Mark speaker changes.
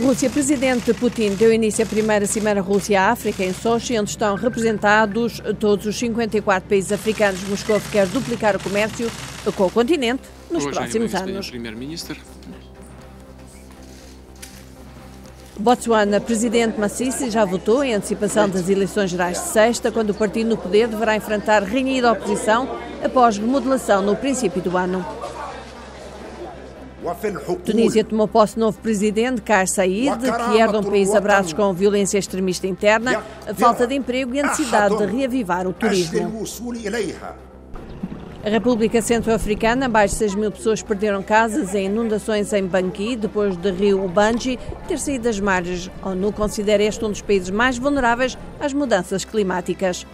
Speaker 1: Rússia, presidente Putin deu início à primeira Cimeira Rússia-África em Sochi, onde estão representados todos os 54 países africanos. Moscou quer duplicar o comércio com o continente nos próximos anos. Botsuana, presidente Massisi já votou em antecipação das eleições gerais de sexta, quando o partido no poder deverá enfrentar renhida oposição após remodelação no princípio do ano. Tunísia tomou posse novo presidente, Kais Said, que herda um país a braços com violência extremista interna, a falta de emprego e a necessidade de reavivar o turismo. A República Centro-Africana, mais de 6 mil pessoas perderam casas em inundações em Bangui, depois de rio Ubangi ter saído das margens. A ONU considera este um dos países mais vulneráveis às mudanças climáticas.